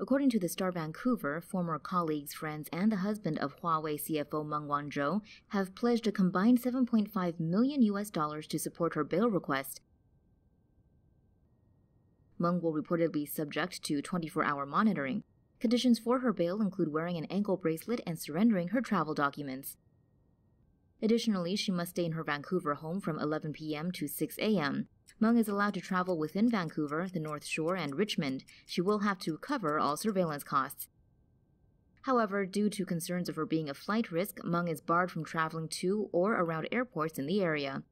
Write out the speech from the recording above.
According to the Star Vancouver, former colleagues, friends, and the husband of Huawei CFO Meng Wanzhou have pledged a combined 7.5 million US dollars to support her bail request. Meng will reportedly be subject to 24 hour monitoring. Conditions for her bail include wearing an ankle bracelet and surrendering her travel documents. Additionally, she must stay in her Vancouver home from 11 p.m. to 6 a.m. Meng is allowed to travel within Vancouver, the North Shore, and Richmond. She will have to cover all surveillance costs. However, due to concerns of her being a flight risk, Meng is barred from traveling to or around airports in the area.